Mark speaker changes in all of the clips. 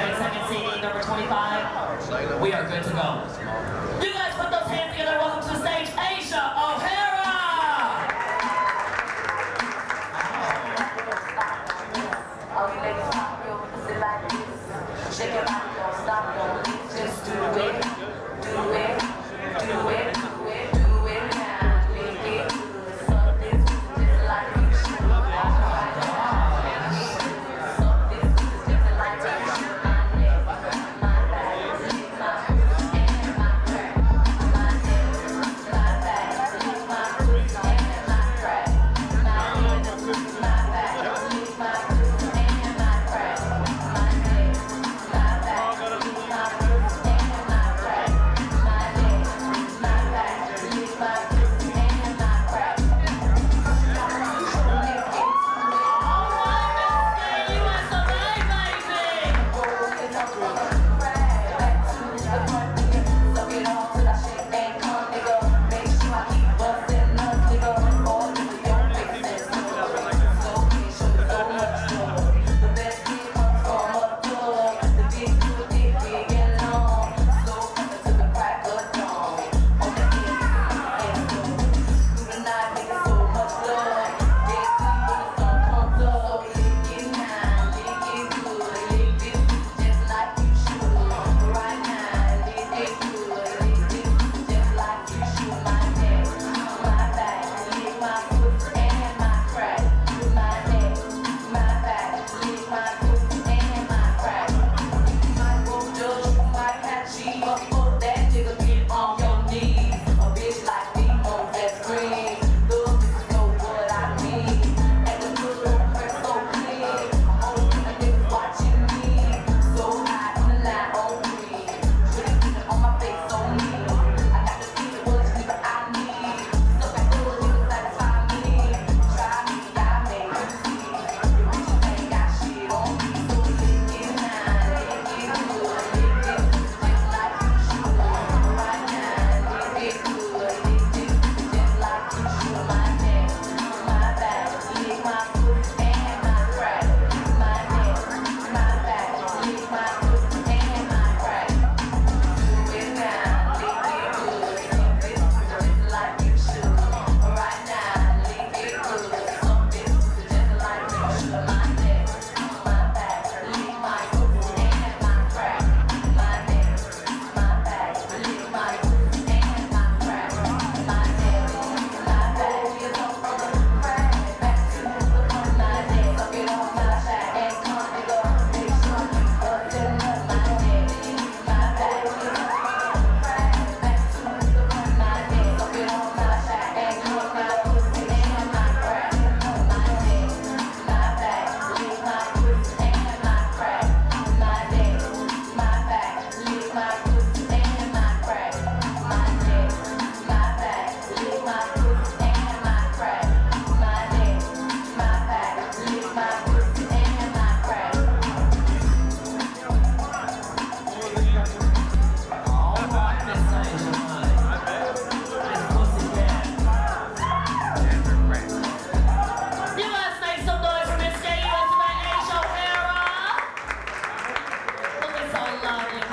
Speaker 1: Jack, second CD, number 25. We are good to go. You guys put those hands together. Welcome to the stage, Asia O'Hara.
Speaker 2: Just do it, do it, do it.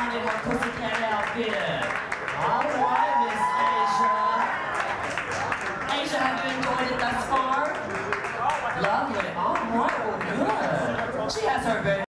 Speaker 2: sounded like
Speaker 1: Pussycat here All right, Miss Asia. Asia, have you enjoyed it thus far? Lovely. All right, well, good. She has her very